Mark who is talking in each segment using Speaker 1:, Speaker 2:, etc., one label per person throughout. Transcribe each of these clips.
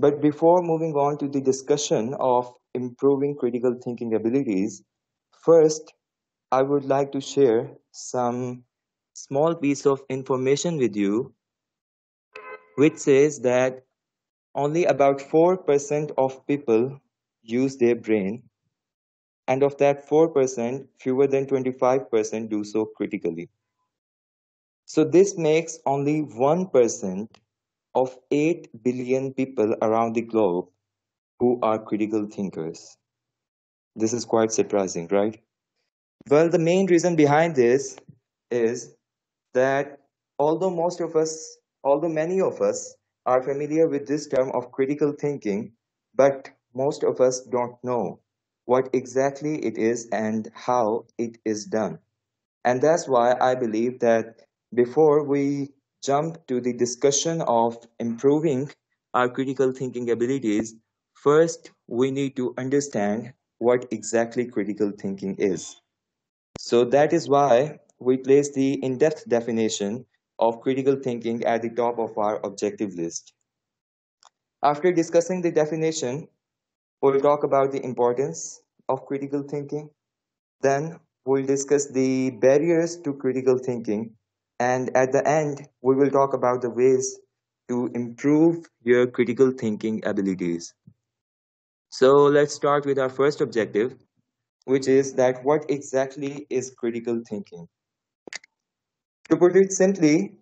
Speaker 1: But before moving on to the discussion of improving critical thinking abilities, first, I would like to share some small piece of information with you, which says that only about 4% of people use their brain, and of that 4%, fewer than 25% do so critically. So this makes only 1% of 8 billion people around the globe who are critical thinkers. This is quite surprising, right? Well, the main reason behind this is that although most of us, although many of us are familiar with this term of critical thinking, but most of us don't know what exactly it is and how it is done. And that's why I believe that before we jump to the discussion of improving our critical thinking abilities, first we need to understand what exactly critical thinking is. So that is why we place the in-depth definition of critical thinking at the top of our objective list. After discussing the definition, we'll talk about the importance of critical thinking. Then we'll discuss the barriers to critical thinking and at the end, we will talk about the ways to improve your critical thinking abilities. So let's start with our first objective, which is that what exactly is critical thinking? To put it simply,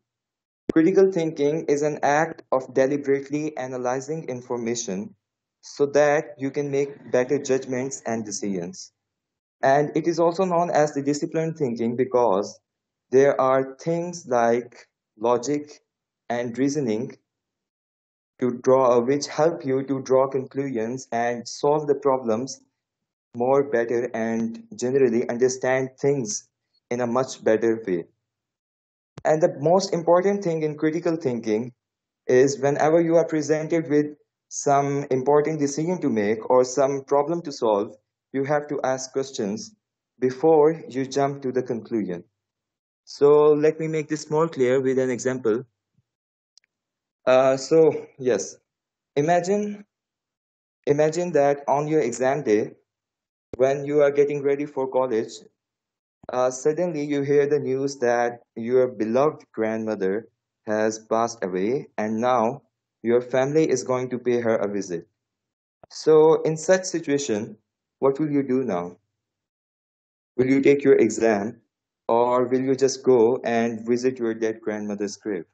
Speaker 1: critical thinking is an act of deliberately analyzing information so that you can make better judgments and decisions. And it is also known as the disciplined thinking because there are things like logic and reasoning to draw uh, which help you to draw conclusions and solve the problems more better and generally understand things in a much better way. And the most important thing in critical thinking is whenever you are presented with some important decision to make or some problem to solve you have to ask questions before you jump to the conclusion so let me make this more clear with an example. Uh, so yes, imagine imagine that on your exam day, when you are getting ready for college, uh, suddenly you hear the news that your beloved grandmother has passed away, and now your family is going to pay her a visit. So in such situation, what will you do now? Will you take your exam or will you just go and visit your dead grandmother's grave?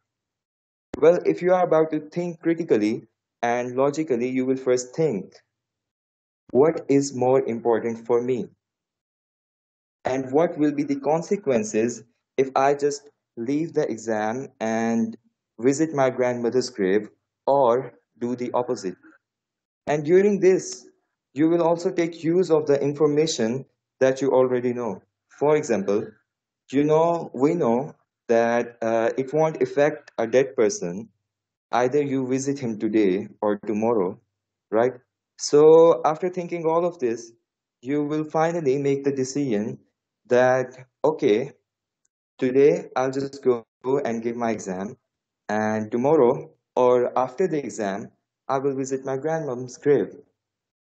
Speaker 1: Well, if you are about to think critically and logically, you will first think, what is more important for me? And what will be the consequences if I just leave the exam and visit my grandmother's grave or do the opposite? And during this, you will also take use of the information that you already know. For example, you know, we know that uh, it won't affect a dead person. Either you visit him today or tomorrow, right? So after thinking all of this, you will finally make the decision that, okay, today I'll just go and give my exam. And tomorrow or after the exam, I will visit my grandmom's grave.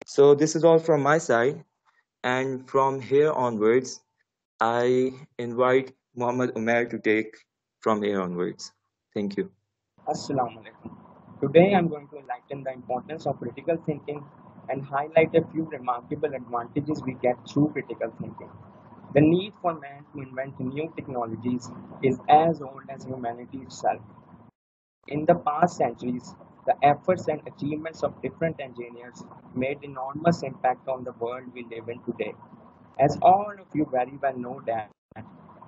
Speaker 1: So this is all from my side. And from here onwards, I invite Muhammad Umair to take from here onwards. Thank you.
Speaker 2: Assalamu alaikum. Today I'm going to enlighten the importance of critical thinking and highlight a few remarkable advantages we get through critical thinking. The need for man to invent new technologies is as old as humanity itself. In the past centuries, the efforts and achievements of different engineers made enormous impact on the world we live in today. As all of you very well know that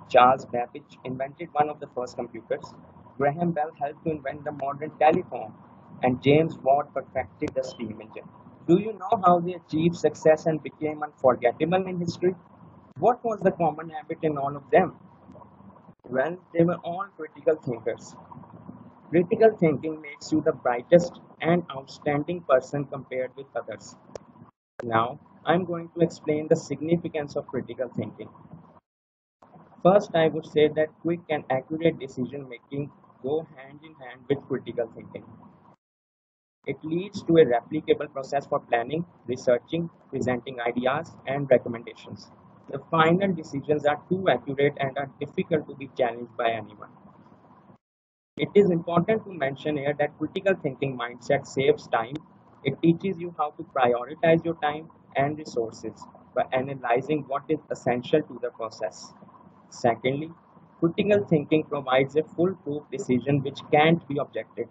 Speaker 2: Charles Babbage invented one of the first computers, Graham Bell helped to invent the modern telephone, and James Watt perfected the steam engine. Do you know how they achieved success and became unforgettable in history? What was the common habit in all of them? Well, they were all critical thinkers. Critical thinking makes you the brightest and outstanding person compared with others. Now, I'm going to explain the significance of critical thinking. First, I would say that quick and accurate decision making go hand in hand with critical thinking. It leads to a replicable process for planning, researching, presenting ideas, and recommendations. The final decisions are too accurate and are difficult to be challenged by anyone. It is important to mention here that critical thinking mindset saves time. It teaches you how to prioritize your time and resources by analyzing what is essential to the process. Secondly, critical thinking provides a foolproof decision which can't be objected.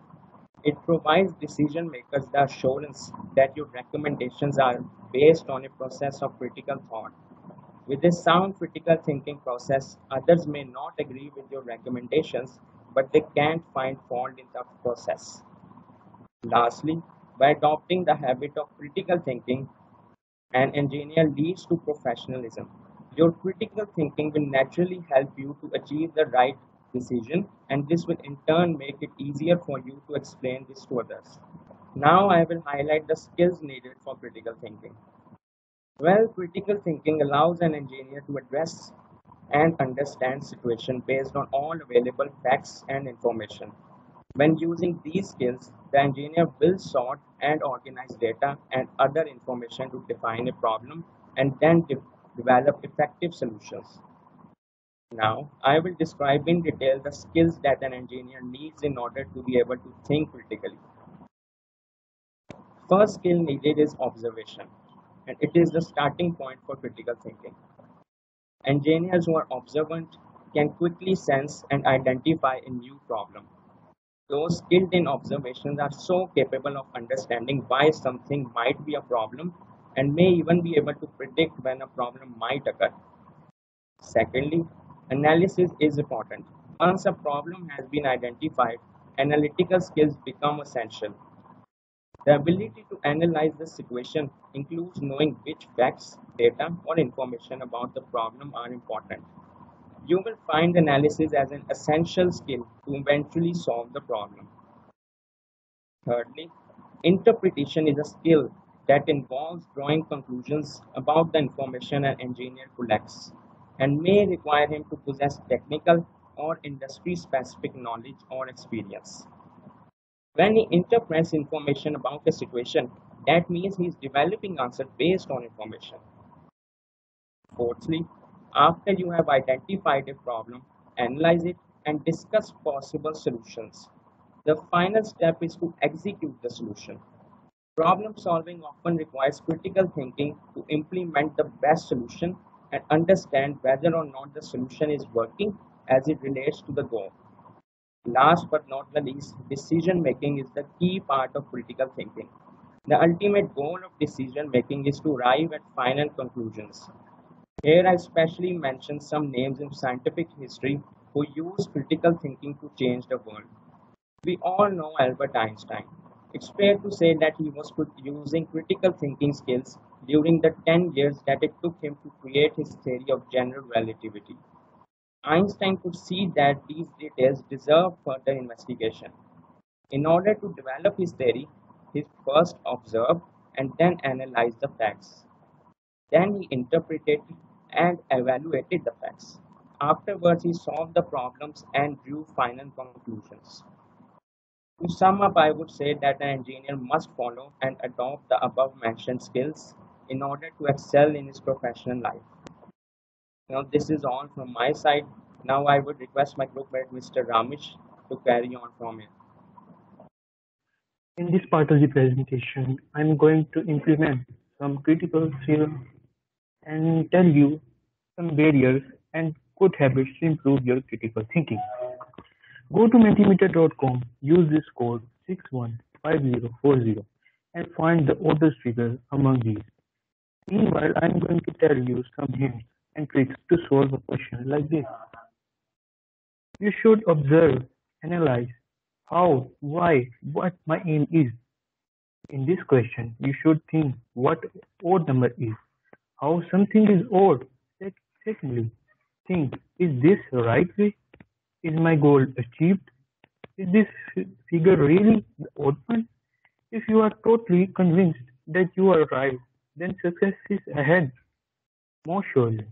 Speaker 2: It provides decision makers the assurance that your recommendations are based on a process of critical thought. With a sound critical thinking process, others may not agree with your recommendations, but they can't find fault in the process. Lastly, by adopting the habit of critical thinking, an engineer leads to professionalism. Your critical thinking will naturally help you to achieve the right decision, and this will in turn make it easier for you to explain this to others. Now I will highlight the skills needed for critical thinking. Well, critical thinking allows an engineer to address and understand situation based on all available facts and information. When using these skills, the engineer will sort and organize data and other information to define a problem and then de- develop effective solutions. Now, I will describe in detail the skills that an engineer needs in order to be able to think critically. First skill needed is observation, and it is the starting point for critical thinking. Engineers who are observant can quickly sense and identify a new problem. Those skilled in observations are so capable of understanding why something might be a problem and may even be able to predict when a problem might occur. Secondly, analysis is important. Once a problem has been identified, analytical skills become essential. The ability to analyze the situation includes knowing which facts, data, or information about the problem are important. You will find analysis as an essential skill to eventually solve the problem. Thirdly, interpretation is a skill that involves drawing conclusions about the information an engineer collects and may require him to possess technical or industry specific knowledge or experience. When he interprets information about a situation, that means he is developing answers based on information. Fourthly, after you have identified a problem, analyze it and discuss possible solutions. The final step is to execute the solution. Problem solving often requires critical thinking to implement the best solution and understand whether or not the solution is working as it relates to the goal. Last but not the least, decision making is the key part of critical thinking. The ultimate goal of decision making is to arrive at final conclusions. Here I specially mention some names in scientific history who used critical thinking to change the world. We all know Albert Einstein. It's fair to say that he was using critical thinking skills during the 10 years that it took him to create his theory of general relativity. Einstein could see that these details deserved further investigation. In order to develop his theory, he first observed and then analyzed the facts. Then he interpreted and evaluated the facts. Afterwards, he solved the problems and drew final conclusions. To sum up, I would say that an engineer must follow and adopt the above mentioned skills in order to excel in his professional life. Now, this is all from my side. Now, I would request my groupmate, Mr. Ramesh, to carry on from here.
Speaker 3: In this part of the presentation, I'm going to implement some critical skills and tell you some barriers and good habits to improve your critical thinking. Go to mentimeter.com, use this code 615040 and find the oldest figure among these. Meanwhile, I'm going to tell you some hints and tricks to solve a question like this. You should observe, analyze how, why, what my aim is. In this question, you should think what odd number is, how something is odd. Secondly, think is this right way? Is my goal achieved? Is this figure really the odd? If you are totally convinced that you are right, then success is ahead, most surely.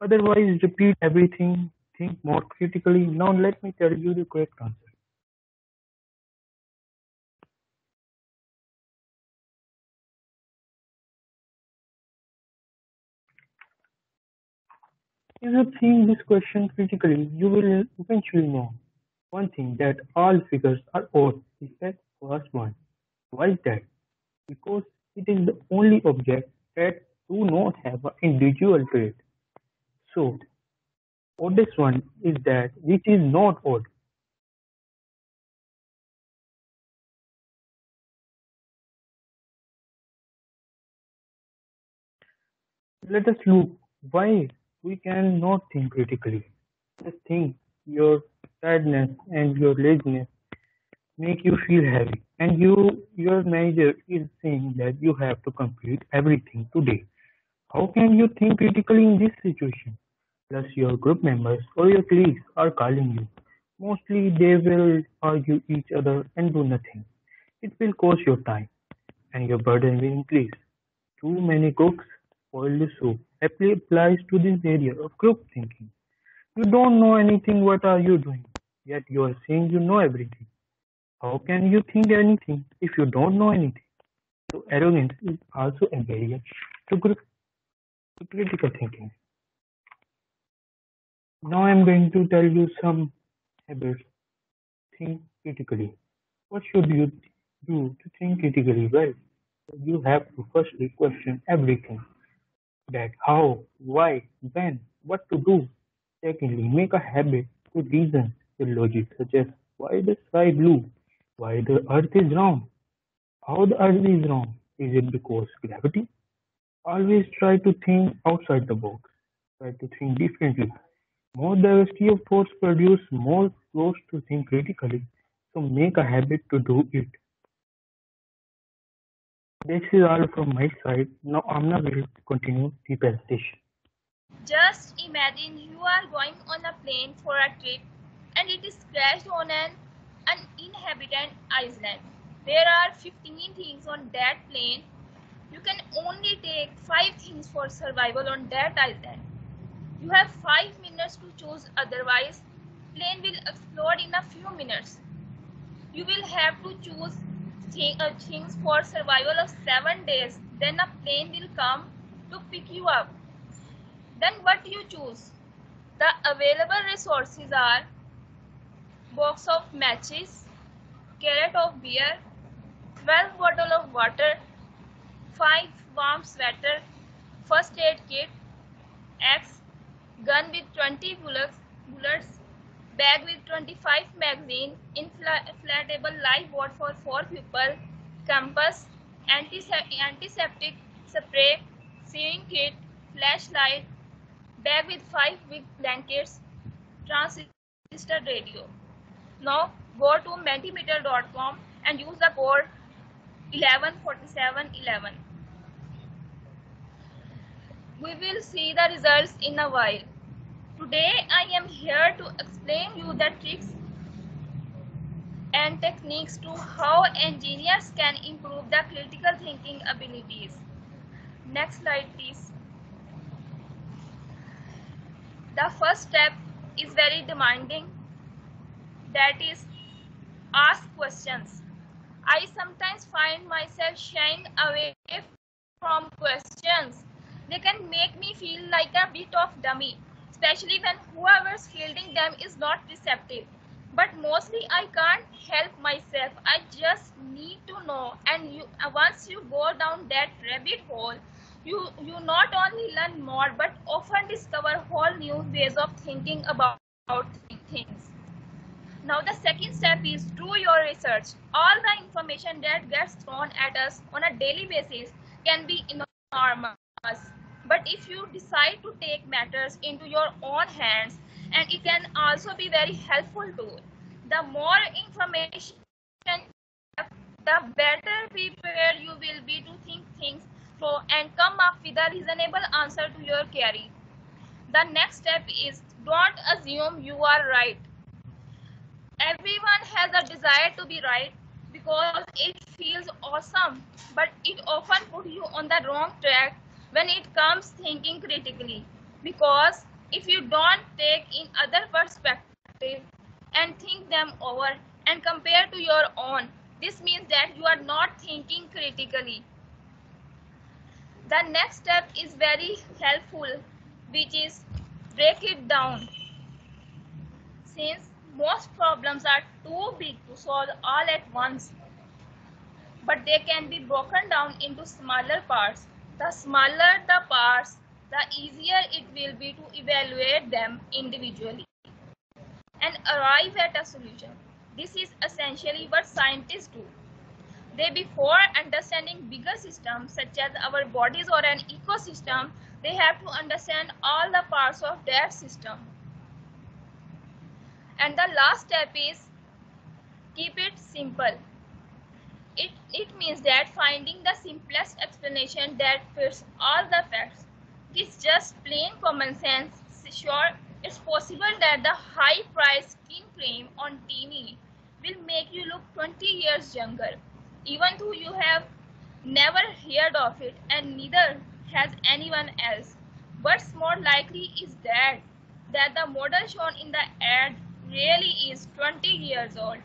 Speaker 3: Otherwise, repeat everything, think more critically. Now, let me tell you the correct answer. If you think this question critically, you will eventually know one thing that all figures are odd except first one. Why is that? Because it is the only object that do not have an individual trait. So, oddest one is that which is not odd. Let us look why we cannot think critically. Just think your sadness and your laziness make you feel heavy and you your manager is saying that you have to complete everything today. How can you think critically in this situation? Plus your group members or your colleagues are calling you. Mostly they will argue each other and do nothing. It will cost your time and your burden will increase. Too many cooks spoil the soup applies to this area of group thinking. You don't know anything, what are you doing? Yet you are saying you know everything. How can you think anything if you don't know anything? So arrogance is also a barrier to, group, to critical thinking. Now I'm going to tell you some habits. Think critically. What should you do to think critically? Well, you have to firstly question everything. That how, why, when, what to do. Secondly, make a habit to reason with logic, such as why the sky blue, why the earth is round, how the earth is round, is it because gravity? Always try to think outside the box, try to think differently. More diversity of thoughts produce more force to think critically, so make a habit to do it. This is all from my side. Now Amna will continue the presentation.
Speaker 4: Just imagine you are going on a plane for a trip and it is crashed on an uninhabited island. There are 15 things on that plane. You can only take 5 things for survival on that island. You have 5 minutes to choose otherwise plane will explode in a few minutes. You will have to choose Uh, things for survival of 7 days. Then a plane will come to pick you up. Then what do you choose? The available resources are box of matches, carrot of beer, 12 bottle of water, 5 warm sweater, first aid kit, axe, gun with 20 bullets, bullets bag with 25 magazine, inflatable lifeboat for 4 people, compass, antiseptic spray, sewing kit, flashlight, bag with 5 big blankets, transistor radio. Now go to mentimeter.com and use the code 114711. We will see the results in a while. Today I am here to explain you the tricks and techniques to how engineers can improve the critical thinking abilities. Next slide please. The first step is very demanding that is ask questions. I sometimes find myself shying away from questions. They can make me feel like a bit of dummy especially when whoever's fielding them is not receptive. But mostly I can't help myself. I just need to know. And you, uh, once you go down that rabbit hole, you you not only learn more but often discover whole new ways of thinking about, about things. Now the second step is do your research. All the information that gets thrown at us on a daily basis can be enormous but if you decide to take matters into your own hands and it can also be very helpful too the more information the better prepared you will be to think things through and come up with a reasonable answer to your query. The next step is don't assume you are right. Everyone has a desire to be right because it feels awesome but it often puts you on the wrong track when it comes thinking critically because if you don't take in other perspective and think them over and compare to your own this means that you are not thinking critically the next step is very helpful which is break it down. Since most problems are too big to solve all at once, but they can be broken down into smaller parts. The smaller the parts, the easier it will be to evaluate them individually and arrive at a solution. This is essentially what scientists do. They, before understanding bigger systems such as our bodies or an ecosystem, they have to understand all the parts of that system. And the last step is keep it simple. It, it means that finding the simplest explanation that fits all the facts. is just plain common sense. Sure, it's possible that the high price skin cream on TV will make you look 20 years younger, even though you have never heard of it and neither has anyone else. What's more likely is that that the model shown in the ad really is 20 years old.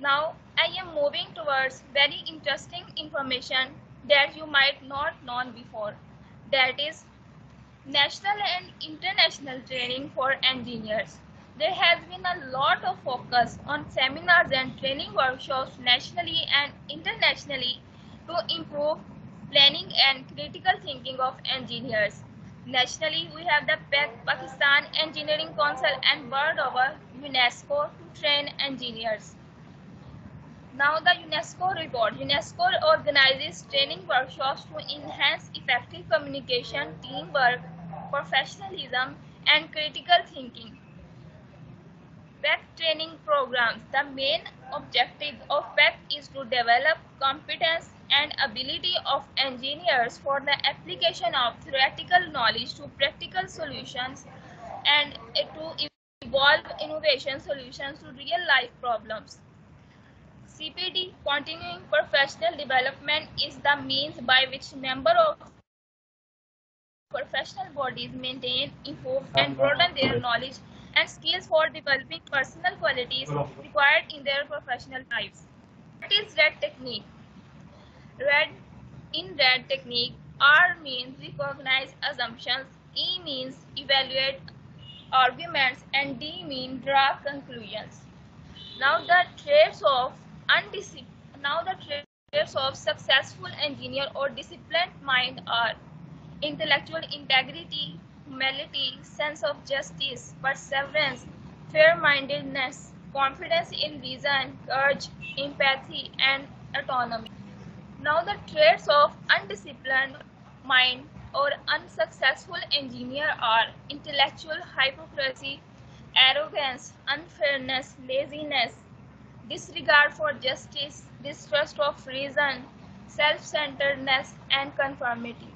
Speaker 4: Now I am moving towards very interesting information that you might not know before. That is national and international training for engineers. There has been a lot of focus on seminars and training workshops nationally and internationally to improve planning and critical thinking of engineers. Nationally, we have the Pakistan Engineering Council and world over UNESCO to train engineers. Now the UNESCO report. UNESCO organizes training workshops to enhance effective communication, teamwork, professionalism, and critical thinking. PEC training programs. The main objective of PEC is to develop competence and ability of engineers for the application of theoretical knowledge to practical solutions and to evolve innovation solutions to real life problems. CPD, Continuing Professional Development, is the means by which member of professional bodies maintain, improve, and broaden their knowledge and skills for developing personal qualities required in their professional lives. What is RED technique? RED in RED technique, R means recognize assumptions, E means evaluate arguments, and D means draw conclusions. Now the traits of undisciplined now the traits of successful engineer or disciplined mind are intellectual integrity humility sense of justice perseverance fair-mindedness confidence in reason courage empathy and autonomy. Now the traits of undisciplined mind or unsuccessful engineer are intellectual hypocrisy arrogance unfairness laziness disregard for justice, distrust of reason, self-centeredness, and conformity.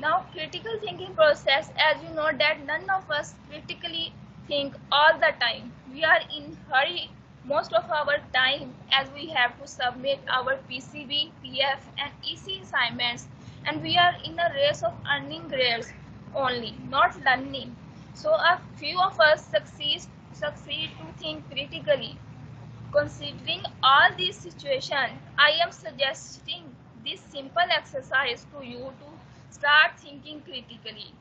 Speaker 4: Now, critical thinking process, as you know that none of us critically think all the time. We are in hurry most of our time as we have to submit our PCB, PF, and EC assignments, and we are in a race of earning grades only, not learning. So a few of us succeed succeed to think critically. Considering all these situations, I am suggesting this simple exercise to you to start thinking critically.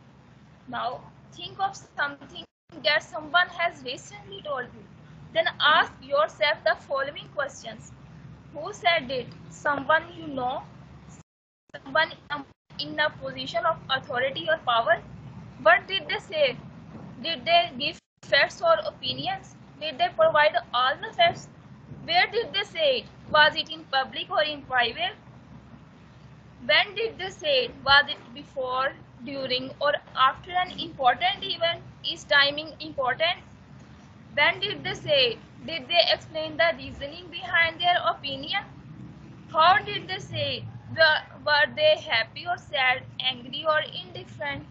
Speaker 4: Now, think of something that someone has recently told you. Then ask yourself the following questions. Who said it? Someone you know? Someone in a position of authority or power? What did they say? Did they give facts or opinions? Did they provide all the facts? Where did they say it? Was it in public or in private? When did they say it? Was it before, during, or after an important event? Is timing important? When did they say it? Did they explain the reasoning behind their opinion? How did they say it? Were, were they happy or sad, angry or indifferent?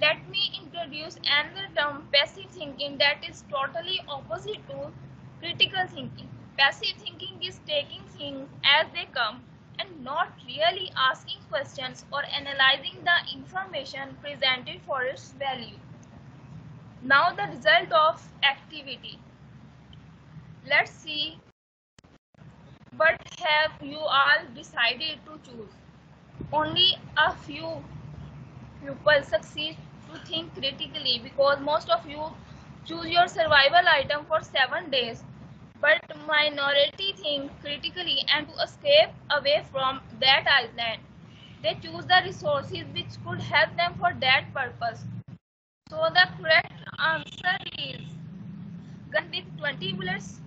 Speaker 4: Let me introduce another term passive thinking that is totally opposite to critical thinking. Passive thinking is taking things as they come and not really asking questions or analyzing the information presented for its value. Now the result of activity. Let's see what have you all decided to choose. Only a few pupils succeed to think critically because most of you choose your survival item for 7 days. But minority think critically and to escape away from that island. They choose the resources which could help them for that purpose. So the correct answer is gun with 20 bullets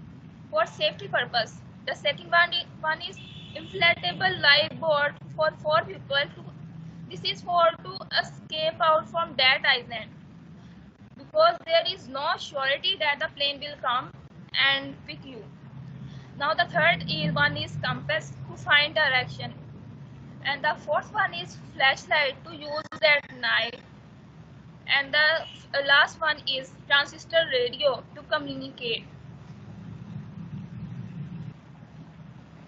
Speaker 4: for safety purpose. The second one is, inflatable life boat for four people to this is for to escape out from that island because there is no surety that the plane will come and pick you. Now the third is one is compass to find direction. And the fourth one is flashlight to use at night. And the last one is transistor radio to communicate.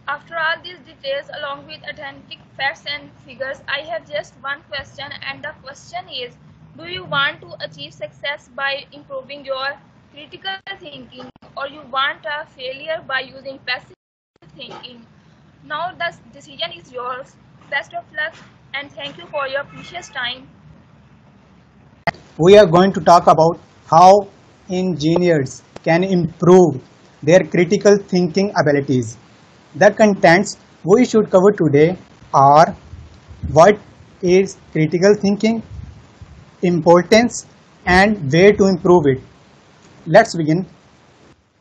Speaker 4: After all these details along with authentic facts and figures, I have just one question and the question is, do you want to achieve success by improving your critical thinking or you want a failure by using passive thinking? Now the decision is yours. Best of luck and thank you for your precious time.
Speaker 5: We are going to talk about how engineers can improve their critical thinking abilities. The contents we should cover today are what is critical thinking, importance and way to improve it. Let's begin.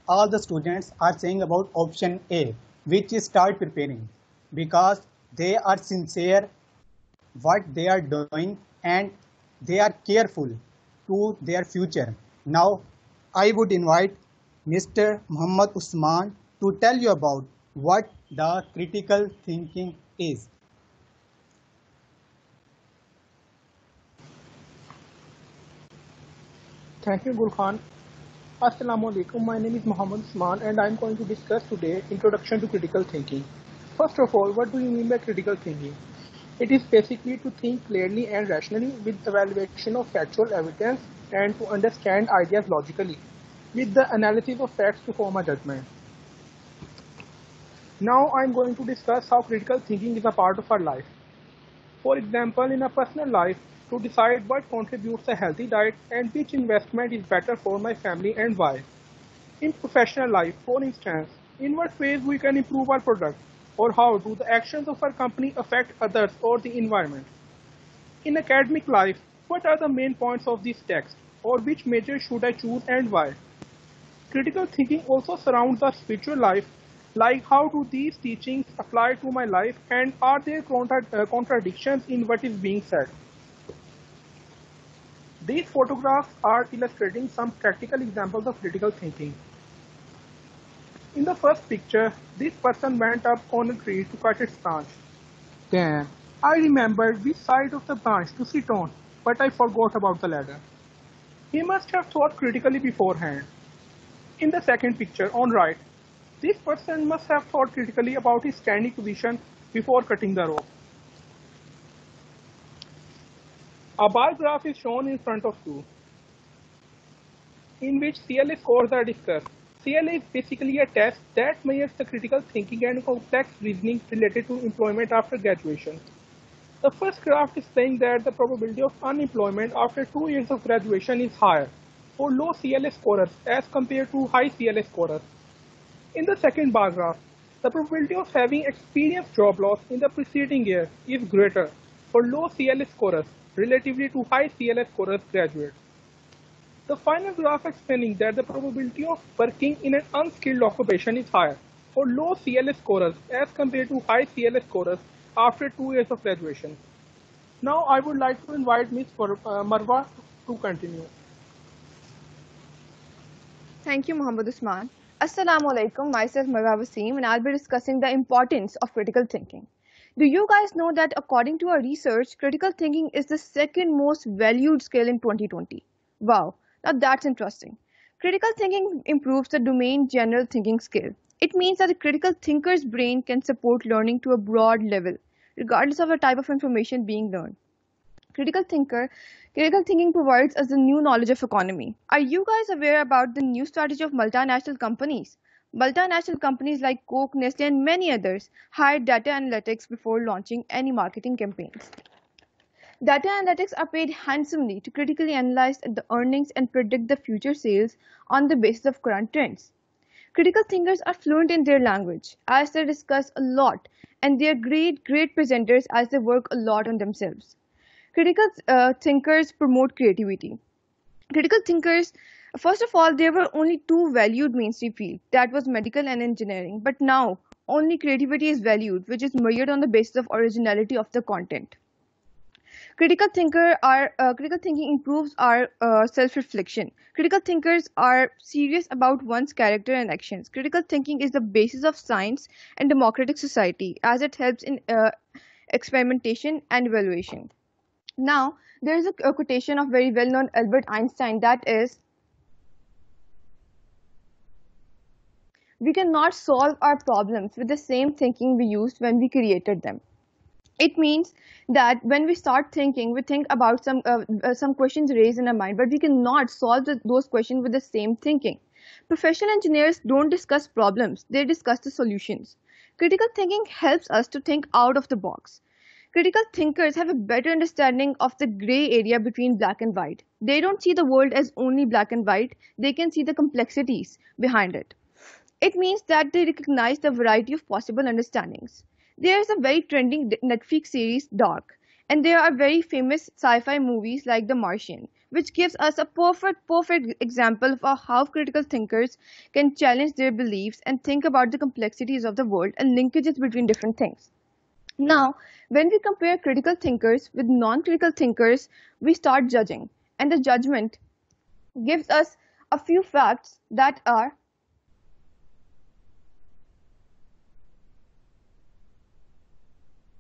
Speaker 5: All the students are saying about option A, which is start preparing because they are sincere what they are doing and they are careful to their future. Now, I would invite Mr. Muhammad Usman to tell you about what the critical thinking is.
Speaker 6: Thank you, Gulkhan. Assalamu alaikum. My name is Muhammad Usman and I am going to discuss today Introduction to Critical Thinking. First of all, what do you mean by critical thinking? It is basically to think clearly and rationally with evaluation of factual evidence and to understand ideas logically with the analysis of facts to form a judgment. Now I am going to discuss how critical thinking is a part of our life. For example, in a personal life, to decide what contributes a healthy diet and which investment is better for my family and why. In professional life, for instance, in what ways we can improve our product or how do the actions of our company affect others or the environment. In academic life, what are the main points of this text or which major should I choose and why. Critical thinking also surrounds our spiritual life like how do these teachings apply to my life and are there contra uh, contradictions in what is being said. These photographs are illustrating some practical examples of critical thinking. In the first picture, this person went up on a tree to cut its branch. Then, I remembered which side of the branch to sit on, but I forgot about the ladder. He must have thought critically beforehand. In the second picture, on right, this person must have thought critically about his standing position before cutting the rope. A bar graph is shown in front of you, in which CLA scores are discussed. CLA is basically a test that measures the critical thinking and complex reasoning related to employment after graduation. The first graph is saying that the probability of unemployment after two years of graduation is higher for low CLA scorers as compared to high CLA scorers. In the second bar graph, the probability of having experienced job loss in the preceding year is greater for low CLA scorers relatively to high CLA scorers graduates. The final graph explaining that the probability of working in an unskilled occupation is higher for low CLA scorers as compared to high CLA scorers after two years of graduation. Now I would like to invite Ms. uh, Marwa to continue.
Speaker 7: Thank you, Muhammad Usman. Assalamu alaikum, myself Marwa Wasim and I'll be discussing the importance of critical thinking. Do you guys know that according to our research, critical thinking is the second most valued skill in 2020? Wow, now that's interesting. Critical thinking improves the domain general thinking skill. It means that a critical thinker's brain can support learning to a broad level, regardless of the type of information being learned. Critical thinker, critical thinking provides us the new knowledge of economy. Are you guys aware about the new strategy of multinational companies? Multinational companies like Coke, Nestle, and many others hire data analytics before launching any marketing campaigns. Data analytics are paid handsomely to critically analyze the earnings and predict the future sales on the basis of current trends. Critical thinkers are fluent in their language as they discuss a lot and they are great, great presenters as they work a lot on themselves. Critical uh, thinkers promote creativity. Critical thinkers, first of all, there were only two valued mainstream fields that was medical and engineering. But now, only creativity is valued, which is measured on the basis of originality of the content. Critical thinker are uh, critical thinking improves our uh, self-reflection. Critical thinkers are serious about one's character and actions. Critical thinking is the basis of science and democratic society as it helps in uh, experimentation and evaluation. Now, there is a, a quotation of very well-known Albert Einstein that is, we cannot solve our problems with the same thinking we used when we created them. It means that when we start thinking we think about some uh, uh, some questions raised in our mind but we cannot solve the, those questions with the same thinking. Professional engineers don't discuss problems they discuss the solutions. Critical thinking helps us to think out of the box critical thinkers have a better understanding of the gray area between black and white. They don't see the world as only black and white. They can see the complexities behind it. It means that they recognize the variety of possible understandings. There's a very trending Netflix series, Dark, and there are very famous sci-fi movies like The Martian, which gives us a perfect, perfect example of how critical thinkers can challenge their beliefs and think about the complexities of the world and linkages between different things. Now, when we compare critical thinkers with non-critical thinkers, we start judging, and the judgment gives us a few facts that are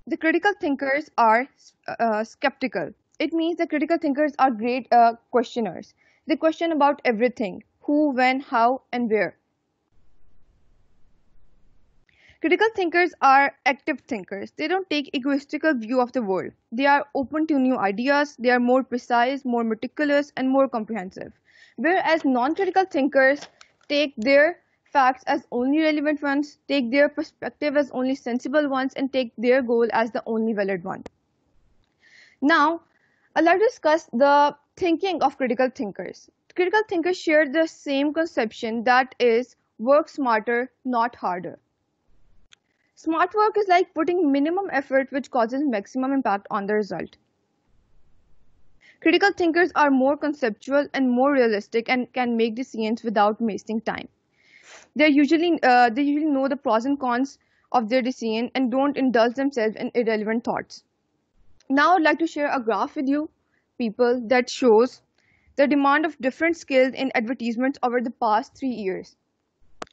Speaker 7: the critical thinkers are uh, skeptical. It means the critical thinkers are great uh, questioners. They question about everything who, when, how, and where. Critical thinkers are active thinkers. They don't take egoistical view of the world. They are open to new ideas. They are more precise, more meticulous, and more comprehensive. Whereas non-critical thinkers take their facts as only relevant ones, take their perspective as only sensible ones, and take their goal as the only valid one. Now, I'd like to discuss the thinking of critical thinkers. Critical thinkers share the same conception that is work smarter, not harder. Smart work is like putting minimum effort which causes maximum impact on the result. Critical thinkers are more conceptual and more realistic and can make decisions without wasting time they usually uh, they usually know the pros and cons of their decision and don't indulge themselves in irrelevant thoughts. Now I'd like to share a graph with you people that shows the demand of different skills in advertisements over the past three years.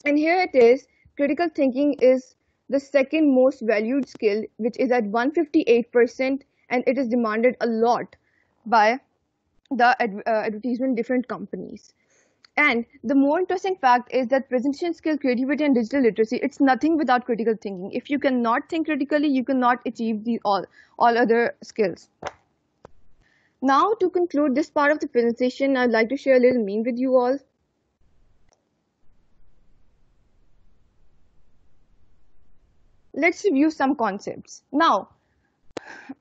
Speaker 7: And here it is, critical thinking is the second most valued skill, which is at 158% and it is demanded a lot by the ad uh, advertisement different companies. And the more interesting fact is that presentation skill, creativity, and digital literacy, it's nothing without critical thinking. If you cannot think critically, you cannot achieve the all, all other skills. Now, to conclude this part of the presentation, I'd like to share a little meme with you all. Let's review some concepts. Now,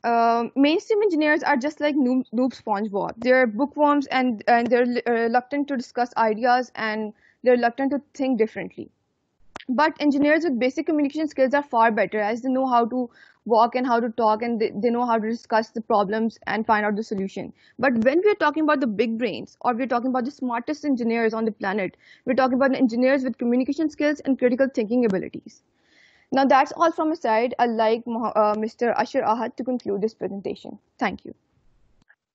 Speaker 7: uh, mainstream engineers are just like noob, noob SpongeBob. They're bookworms and and they're uh, reluctant to discuss ideas and they're reluctant to think differently. But engineers with basic communication skills are far better as they know how to walk and how to talk and they, they know how to discuss the problems and find out the solution. But when we're talking about the big brains or we're talking about the smartest engineers on the planet, we're talking about engineers with communication skills and critical thinking abilities. Now that's all from my side. I'd like uh, Mr. Ashar Ahad to conclude this presentation. Thank you.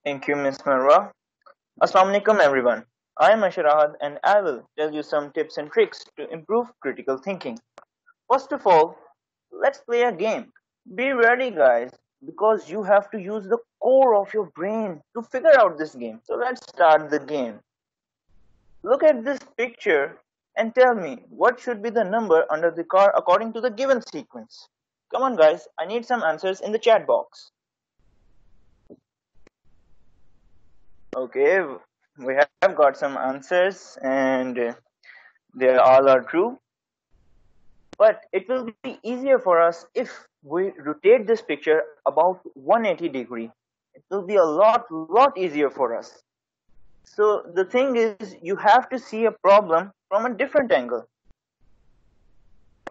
Speaker 8: Thank you, Ms. Marwa. Assalamu alaikum everyone. I am Ashar Ahad and I will tell you some tips and tricks to improve critical thinking. First of all, let's play a game. Be ready guys because you have to use the core of your brain to figure out this game. So let's start the game. Look at this picture and tell me what should be the number under the car according to the given sequence. Come on guys, I need some answers in the chat box. Okay, we have got some answers and they all are true. But it will be easier for us if we rotate this picture about 180 degree. It will be a lot, lot easier for us. So the thing is, you have to see a problem from a different angle.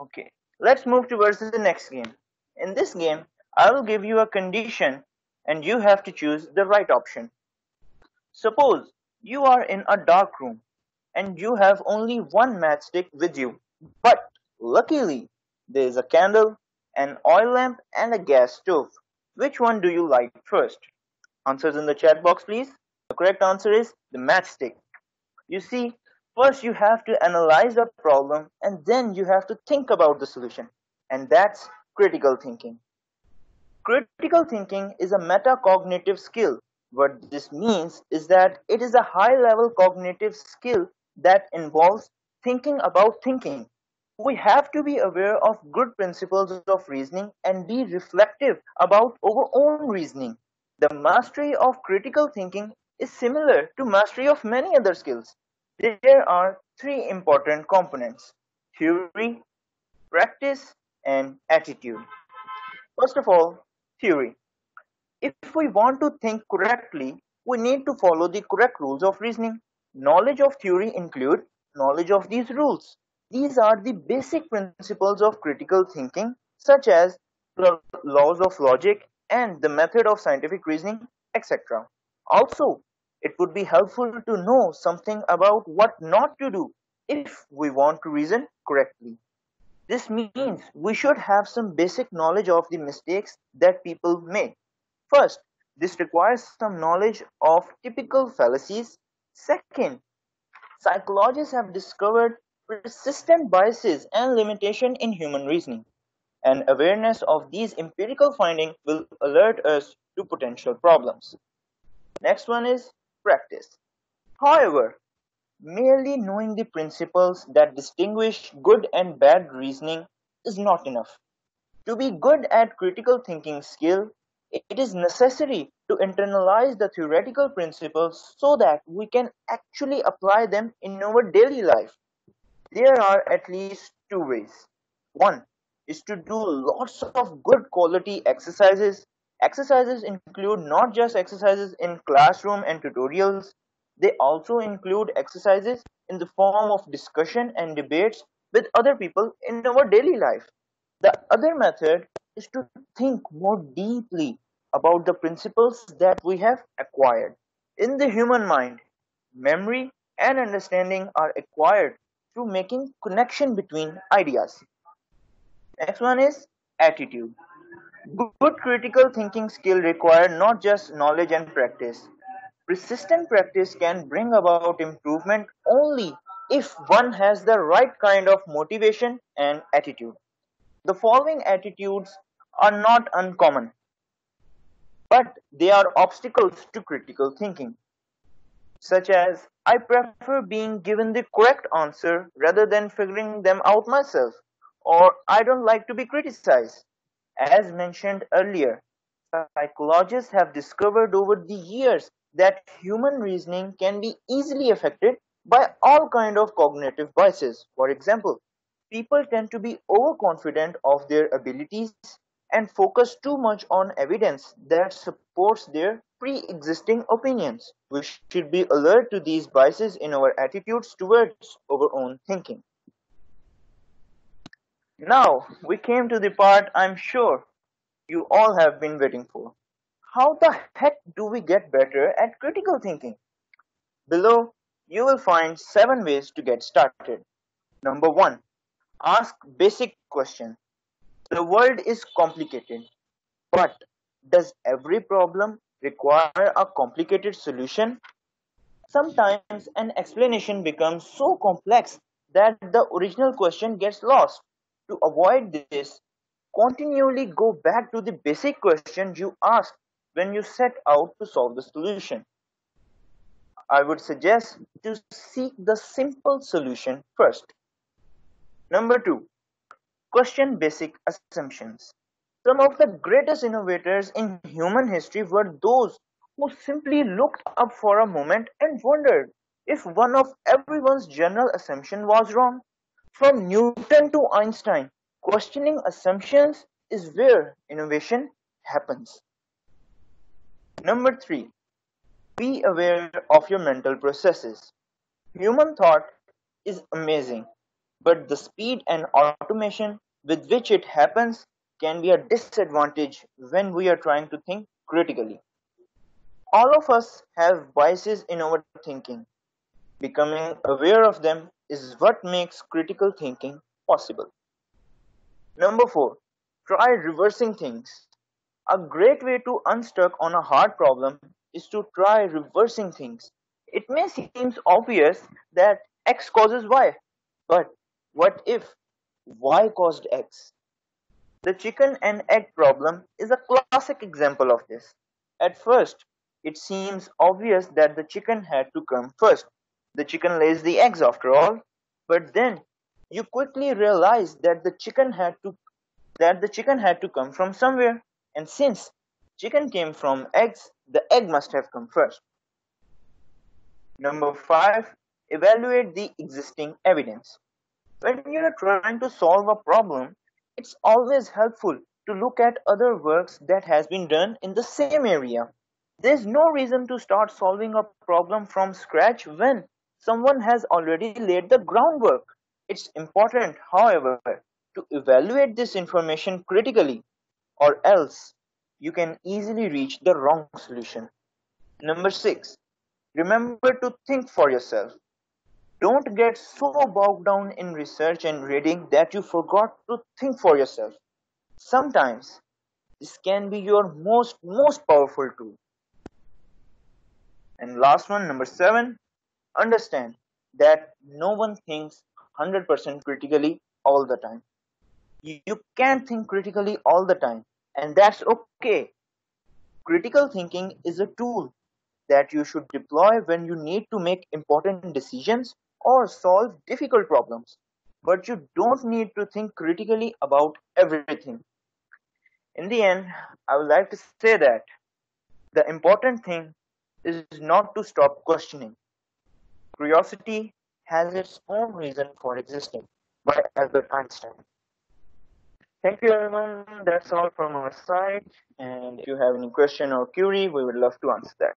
Speaker 8: Okay, let's move towards the next game. In this game, I will give you a condition and you have to choose the right option. Suppose you are in a dark room and you have only one matchstick with you, but luckily there is a candle, an oil lamp and a gas stove. Which one do you light first? Answers in the chat box please. The correct answer is the matchstick. You see, first you have to analyze the problem and then you have to think about the solution. And that's critical thinking. Critical thinking is a metacognitive skill. What this means is that it is a high level cognitive skill that involves thinking about thinking. We have to be aware of good principles of reasoning and be reflective about our own reasoning. The mastery of critical thinking is similar to mastery of many other skills. There are three important components theory, practice, and attitude. First of all, theory. If we want to think correctly, we need to follow the correct rules of reasoning. Knowledge of theory include knowledge of these rules. These are the basic principles of critical thinking, such as the laws of logic and the method of scientific reasoning, etc. Also, it would be helpful to know something about what not to do if we want to reason correctly. This means we should have some basic knowledge of the mistakes that people make. First, this requires some knowledge of typical fallacies. Second, psychologists have discovered persistent biases and limitation in human reasoning. And awareness of these empirical findings will alert us to potential problems. Next one is practice. However, merely knowing the principles that distinguish good and bad reasoning is not enough. To be good at critical thinking skill, it is necessary to internalize the theoretical principles so that we can actually apply them in our daily life. There are at least two ways. One is to do lots of good quality exercises. Exercises include not just exercises in classroom and tutorials, they also include exercises in the form of discussion and debates with other people in our daily life. The other method is to think more deeply about the principles that we have acquired. In the human mind, memory and understanding are acquired through making connection between ideas. Next one is attitude. Good critical thinking skill require not just knowledge and practice. Persistent practice can bring about improvement only if one has the right kind of motivation and attitude. The following attitudes are not uncommon, but they are obstacles to critical thinking such as I prefer being given the correct answer rather than figuring them out myself, or I don't like to be criticized. As mentioned earlier, psychologists have discovered over the years that human reasoning can be easily affected by all kind of cognitive biases. For example, people tend to be overconfident of their abilities and focus too much on evidence that supports their pre-existing opinions. We should be alert to these biases in our attitudes towards our own thinking. Now, we came to the part I'm sure you all have been waiting for. How the heck do we get better at critical thinking? Below, you will find 7 ways to get started. Number 1. Ask basic questions. The world is complicated, but does every problem require a complicated solution? Sometimes an explanation becomes so complex that the original question gets lost. To avoid this, continually go back to the basic question you asked when you set out to solve the solution. I would suggest to seek the simple solution first. Number two, question basic assumptions. Some of the greatest innovators in human history were those who simply looked up for a moment and wondered if one of everyone's general assumption was wrong. From Newton to Einstein, questioning assumptions is where innovation happens. Number three, be aware of your mental processes. Human thought is amazing, but the speed and automation with which it happens can be a disadvantage when we are trying to think critically. All of us have biases in our thinking. Becoming aware of them is what makes critical thinking possible. Number four, try reversing things. A great way to unstuck on a hard problem is to try reversing things. It may seem obvious that X causes Y, but what if Y caused X? The chicken and egg problem is a classic example of this. At first, it seems obvious that the chicken had to come first. The chicken lays the eggs after all, but then you quickly realize that the chicken had to that the chicken had to come from somewhere, and since chicken came from eggs, the egg must have come first. Number 5. Evaluate the existing evidence. When you are trying to solve a problem, it's always helpful to look at other works that has been done in the same area. There's no reason to start solving a problem from scratch when someone has already laid the groundwork. It's important, however, to evaluate this information critically or else you can easily reach the wrong solution. Number 6. Remember to think for yourself. Don't get so bogged down in research and reading that you forgot to think for yourself. Sometimes this can be your most most powerful tool. And last one, number 7, understand that no one thinks 100% critically all the time. You, can't think critically all the time, and that's okay. Critical thinking is a tool that you should deploy when you need to make important decisions or solve difficult problems. But you don't need to think critically about everything. In the end, I would like to say that the important thing is not to stop questioning. Curiosity has its own reason for existing by Albert Einstein. Thank you everyone. That's all from our side. And if you have any question or query, we would love to answer that.